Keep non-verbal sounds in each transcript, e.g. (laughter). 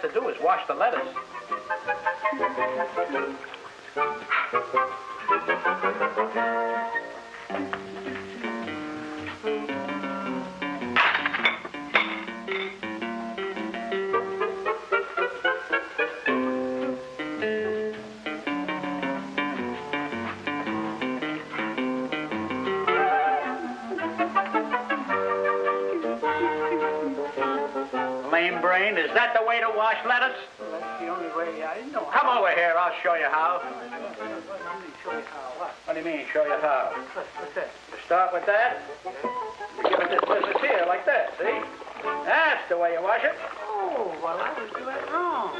has to do is wash the lettuce. The way to wash lettuce? Well, that's the only way I know. Come over here, I'll show you how. Let me show you how. What? What do you mean, show you how? What's, what's that? You start with that. You give it this business here, like that, see? That's the way you wash it. Oh, well, I was doing it wrong.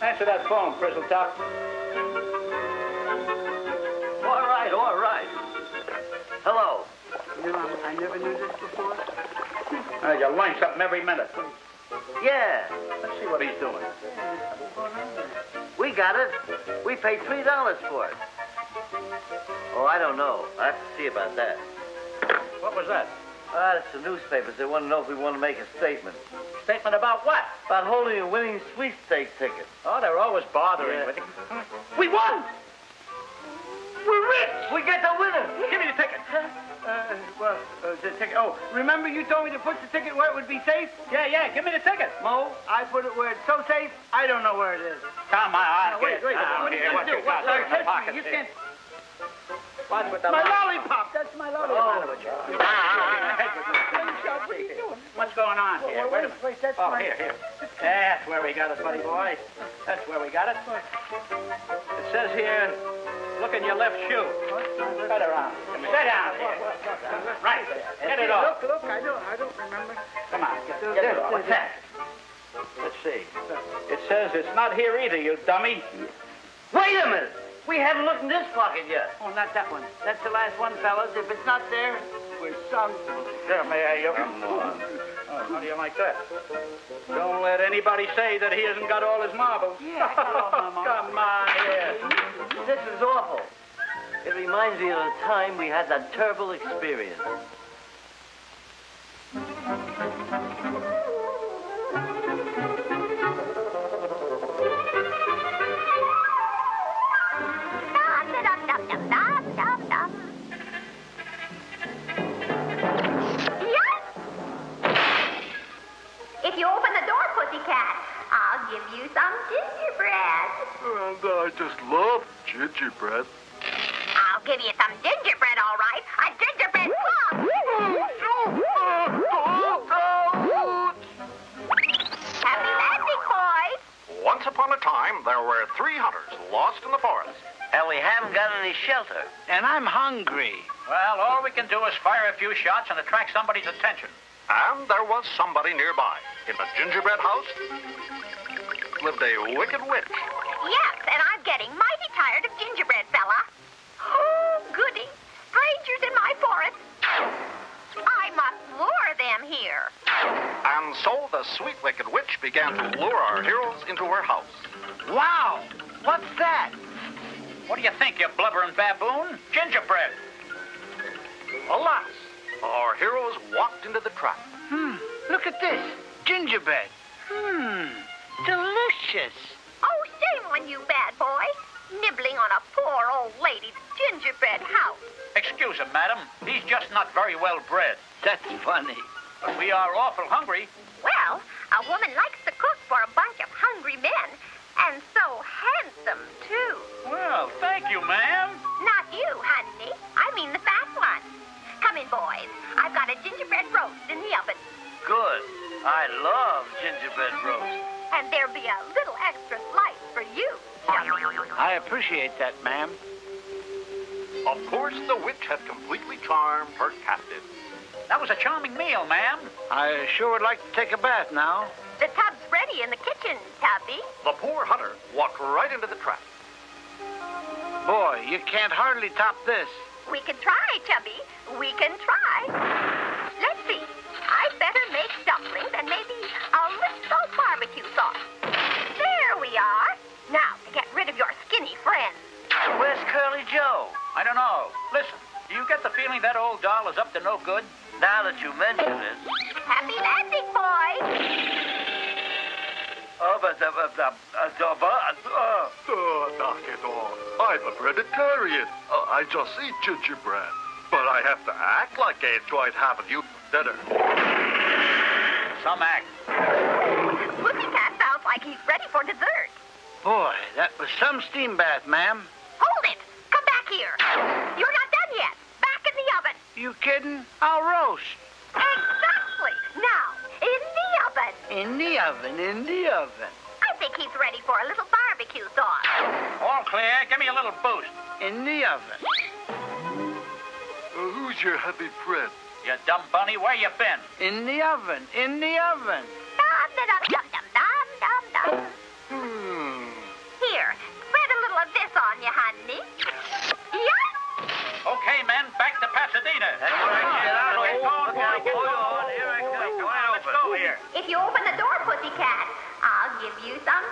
Answer that phone, Frizzletop. All right, all right. Hello. You know, I, I never knew this before. Uh, you learn something every minute. Yeah, Let's see what he's doing. we got it. We paid three dollars for it. Oh, I don't know. I have to see about that. What was that? Ah, it's the newspapers. They want to know if we want to make a statement Statement about what? about holding a winning sweepstakes ticket. Oh, they're always bothering Yeah. with you. (laughs) We won! We're rich! We get the winner. Give me the ticket. Uh, well, uh, the ticket. Oh, remember you told me to put the ticket where it would be safe? Yeah, yeah, give me the ticket. Moe, I put it where it's so safe, I don't know where it is. Come on, Now, wait, get wait, down what are you here. gonna do? you got What- there in me. You can't. What's with the My lollipop? lollipop. That's my lollipop. Oh. What are you doing? What's going on here? Well, Wait wait, wait, that's Oh, my- here, here. That's where we got it, buddy boy. That's where we got it. It says here, look in your left shoe. Cut around. Sit down here. Right there. Get it off. Look, look, I don't, I don't remember. Come on. Get, get it off. there, there. Let's see. It says it's not here either, you dummy. Wait a minute. We haven't looked in this pocket yet. Oh, not that one. That's the last one, fellas. If it's not there, we're sunk. Here, may I? You? Come on. Oh, how do you like that? Don't let anybody say that he hasn't got all his marbles. Yeah, I got all my (laughs) marbles. Come on here. This is awful. It reminds me of the time we had that terrible experience. And I just love gingerbread. I'll give you some gingerbread, all right. A gingerbread plum. Happy landing, boys. Once upon a time, there were three hunters lost in the forest. And we haven't got any shelter. And I'm hungry. Well, all we can do is fire a few shots and attract somebody's attention. And there was somebody nearby. In the gingerbread house lived a wicked witch. Yes, and I'm getting mighty tired of gingerbread, fella. Oh, goody. Strangers in my forest. I must lure them here. And so the sweet wicked witch began to lure our heroes into her house. Wow! What's that? What do you think, you blubbering baboon? Gingerbread. Alas, our heroes walked into the trap. Hmm. Look at this. Gingerbread. Hmm. Delicious. Shame on you, bad boy. Nibbling on a poor old lady's gingerbread house. Excuse him, madam. He's just not very well bred. That's funny. But we are awful hungry. Well, a woman likes to cook for a bunch of hungry men. And so handsome, too. Well, thank you, ma'am. Not you, honey. I mean the fat one. Come in, boys. I've got a gingerbread roast in the oven. Good. I love gingerbread roast. And there'll be a little extra I appreciate that, ma'am. Of course, the witch had completely charmed her captive. That was a charming meal, ma'am. I sure would like to take a bath now. The tub's ready in the kitchen, Tubby. The poor hunter walked right into the trap. Boy, you can't hardly top this. We can try, Chubby. We can try. Let's see. I'd better make dumplings and maybe a little barbecue sauce. That old doll is up to no good? Now that you mention it. Happy landing, boys. Oh, but the, the, the, uh, the, uh, Oh, knock it off. I'm a vegetarian. Uh, I just eat gingerbread. But I have to act like I enjoyed having you for dinner. Some act. Pussycat sounds like he's ready for dessert. boy, that was some steam bath, ma'am. Hold it. Come back here. You're not done yet. Back in the oven. You kidding? I'll roast. Exactly. Now, in the oven. In the oven, in the oven. I think he's ready for a little barbecue sauce. All clear. Give me a little boost. In the oven. Uh, who's your happy friend? You dumb bunny, where you been? In the oven, in the oven. Dum dum dum dum dum dum dum.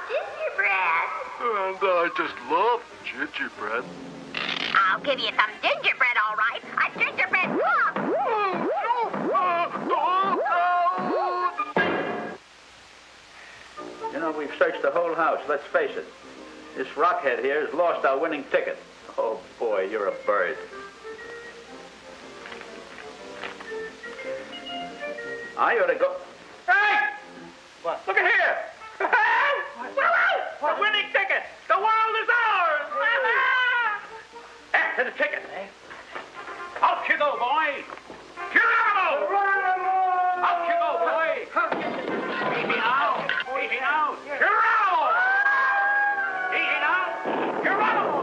Gingerbread. And I just love gingerbread. I'll give you some gingerbread, all right. A gingerbread love. You know, we've searched the whole house. Let's face it. This rockhead here has lost our winning ticket. Oh, boy, you're a bird. I ought to go. Hey! What? Look at here! The winning ticket! The world is ours! (laughs) After the ticket, eh? Out you go, boy! Geronimo! Out you go, boy! Easy now! Easy now! Geronimo! Easy now! Geronimo!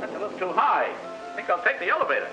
That's a little too high. I think I'll take the elevator.